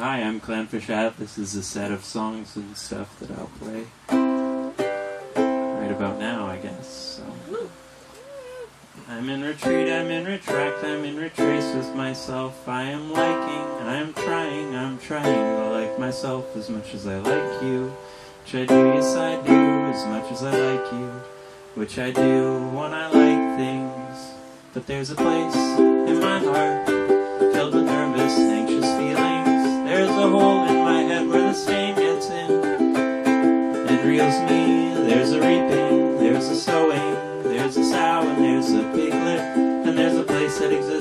Hi, I'm Clownfish Hat. This is a set of songs and stuff that I'll play right about now, I guess. So. I'm in retreat, I'm in retract, I'm in retrace with myself. I am liking, I am trying, I'm trying to like myself as much as I like you. Which I do, yes I do, as much as I like you. Which I do when I like things. But there's a place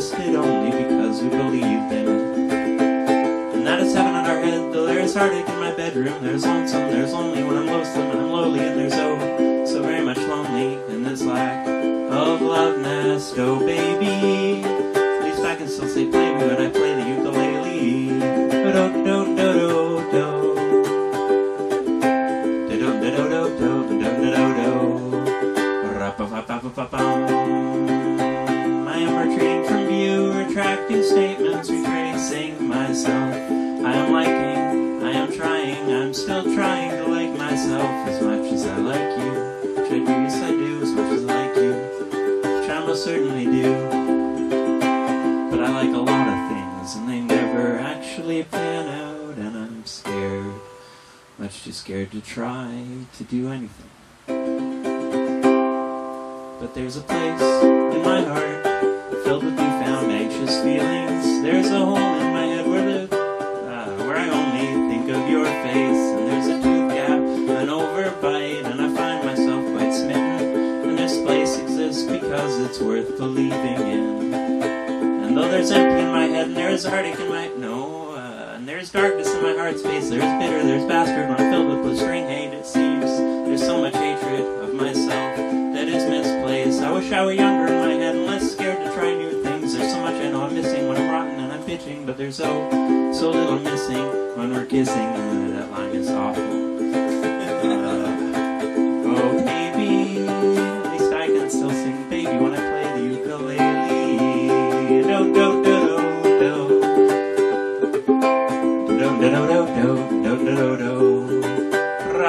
existed only because we believed in it. And that is heaven on our head, though there is heartache in my bedroom. There's lonesome, there's lonely when I'm lonesome and I'm lowly, and there's oh, so very much lonely in this lack of love nest. Oh, baby. At least I can still say play me when I play the ukulele. Do do do do do. Ba-dum-ba-dum-ba-dum-ba-dum-ba-dum-ba-dum. do view, retracting statements, retracing myself. I am liking, I am trying, I'm still trying to like myself as much as I like you. Which I do, yes I do, as much as I like you. Which I most certainly do. But I like a lot of things, and they never actually pan out, and I'm scared. Much too scared to try to do anything. But there's a place in my heart exists because it's worth believing in. And though there's empty in my head, and there's heartache in my no, uh, and there's darkness in my heart space, there's bitter, there's bastard, when I'm filled with blistering hate. It seems there's so much hatred of myself that is misplaced. I wish I were younger in my head and less scared to try new things. There's so much I know I'm missing when I'm rotten and I'm bitching, but there's so so little missing when we're kissing. And that line is awful.